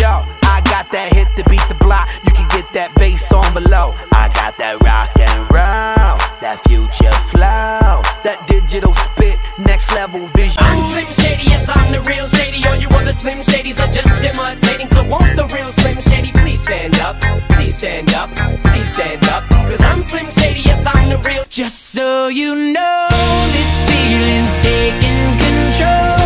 Yo, I got that hit to beat the block. You can get that bass on below. I got that rock and roll, that future flow, that digital spit, next level vision. I'm Slim Shady, yes, I'm the real Shady. All you other Slim Shadys are just imitating. So won't the real Slim Shady please stand up? Please stand up, please stand up. Cause I'm Slim Shady, yes, I'm the real. Just so you know, this feeling's taking control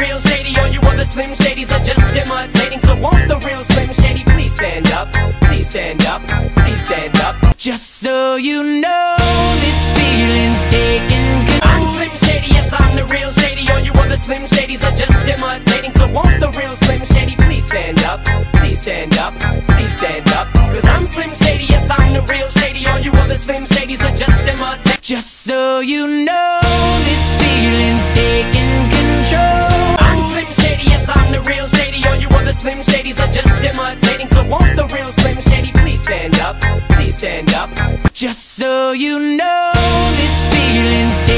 real Shady. All you other Slim Shadys are just imitating. So won't the real Slim Shady please stand up? Please stand up, please stand up. Just so you know, this feeling's taking control. I'm Slim Shady, yes, I'm the real Shady. All you other Slim Shadys are just imitating. So won't the real Slim Shady please stand up? Please stand up, please stand up. Cause I'm Slim Shady, yes, I'm the real Shady. All you other Slim Shadys are just imitating. Just so you know, Slim Shadys are just imitating. So won't the real Slim Shady please stand up? Please stand up. Just so you know, this feeling's taking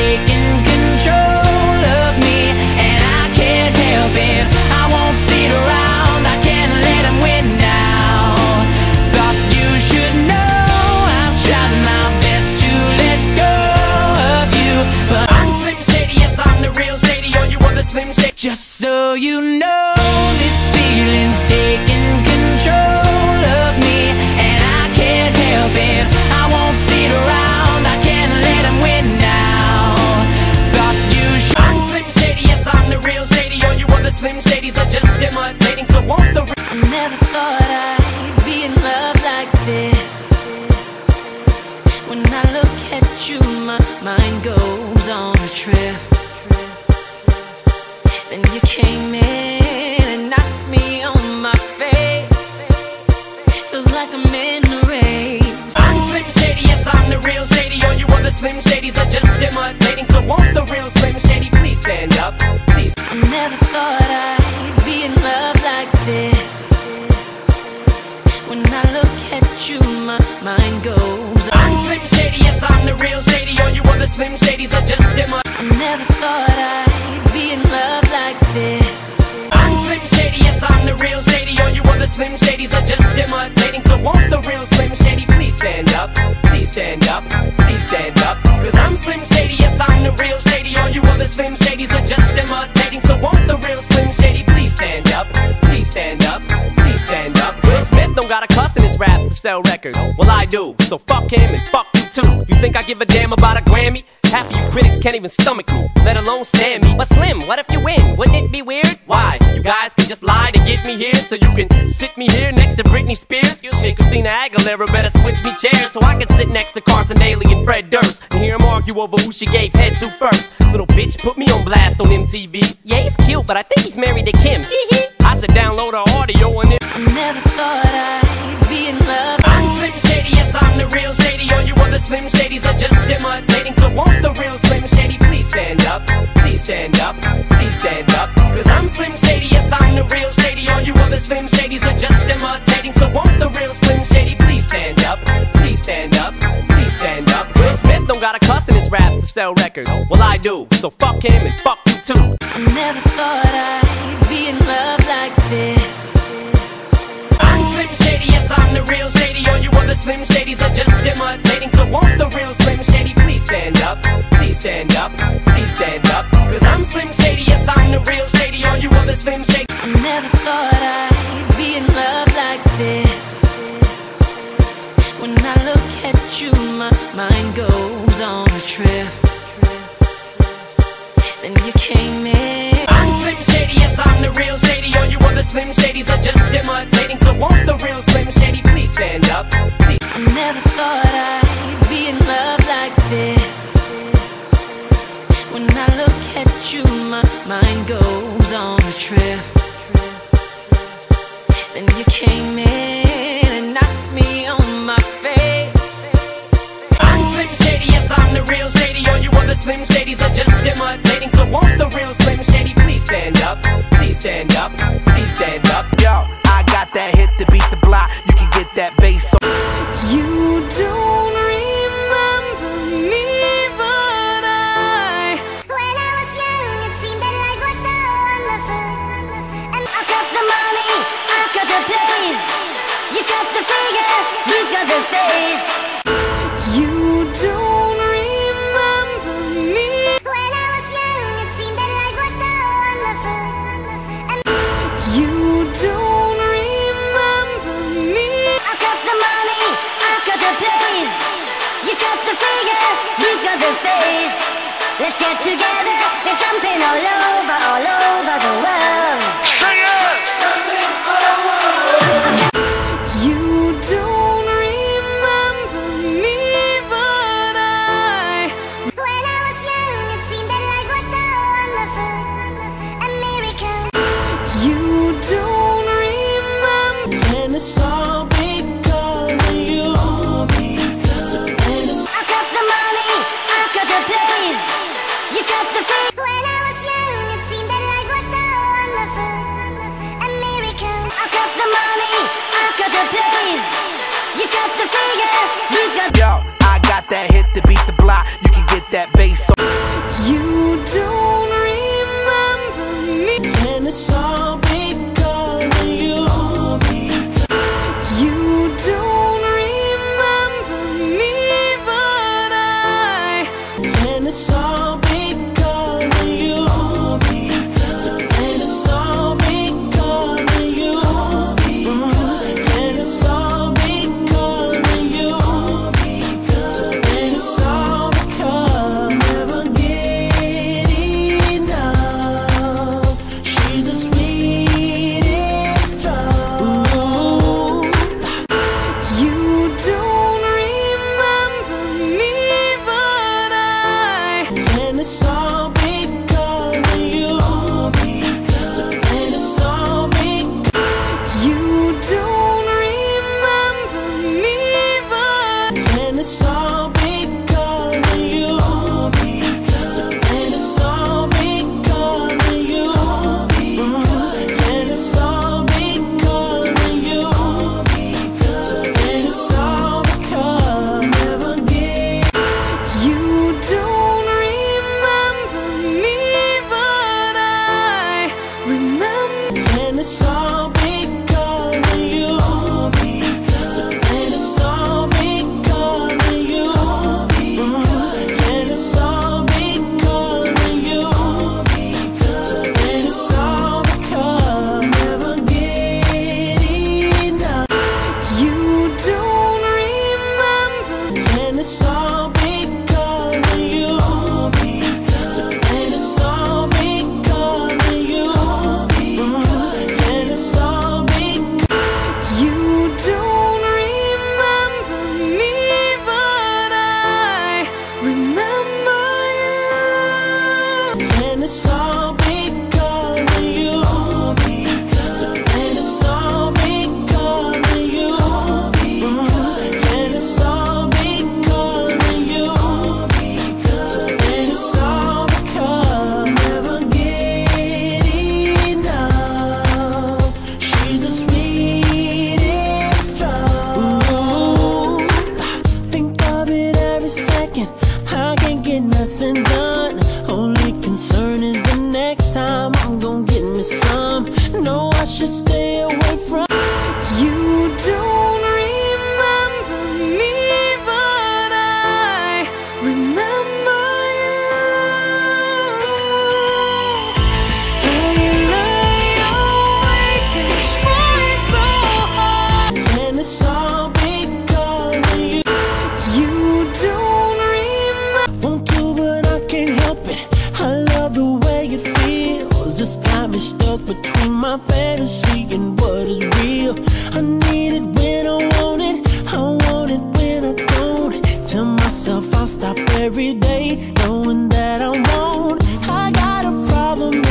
you, my mind goes on a trip. Then you came in and knocked me on my face. Feels like I'm in a race. I'm Slim Shady, yes, I'm the real Shady. All you other Slim Shadys are just imitating. So won't the Slim Shadys are just imitating. I never thought I'd be in love like this. I'm Slim Shady, yes, I'm the real Shady. All you other Slim Shadys are just imitating. So won't the real Slim Shady please stand up? Please stand up, please stand up. Cause I'm Slim Shady, yes, I'm the real Shady. All you other Slim Shadys are just imitating. So won't the real don't got a cuss in his raps to sell records. Well, I do. So fuck him and fuck you too. You think I give a damn about a Grammy? Half of you critics can't even stomach me, let alone stand me. But Slim, what if you win? Wouldn't it be weird? Why? You guys can just lie to get me here, so you can sit me here next to Britney Spears. Shit, Christina Aguilera better switch me chairs so I can sit next to Carson Daly and Fred Durst and hear 'em argue over who she gave head to first. Little bitch put me on blast on MTV. Yeah, he's cute, but I think he's married to Kim. I should download her audio and won't the real Slim Shady please stand up? Please stand up, please stand up. Cause I'm Slim Shady, yes, I'm the real Shady. All you other Slim Shadys are just imitating. So won't the real Slim Shady please stand up? Please stand up, please stand up. Will Smith don't got a cuss in his raps to sell records. Well, I do. So fuck him and fuck you too. I never thought I'd be in love like this. I'm Slim Shady, yes, I'm the real Shady. All you other Slim Shadys are just imitating. So won't the up? Please stand up, please stand up. Cause I'm Slim Shady, yes, I'm the real Shady. All you other Slim Shady. I never thought I'd be in love like this. When I look at you, my mind goes on a trip. Then you came in. I'm Slim Shady, yes, I'm the real Shady. All you other Slim Shadys are just imitating. So won't the real Slim Shady please stand up? Goes on a trip. Then you came in and knocked me on my face. I'm Slim Shady, yes, I'm the real Shady. All you other Slim Shadys are just imitating. So won't the real Slim Shady please stand up? Please stand up, please stand up. You don't remember me. When I was young, it seemed that life was so wonderful. You don't remember me. i got the money, I've got the place. You got the figure, you got the face. Let's get together and jumping all over, all over the world. Yo, I got that hit to beat the block. You can get that bass. So you don't. knowing that I won't. I got a problem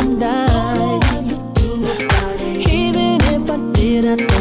even if I did,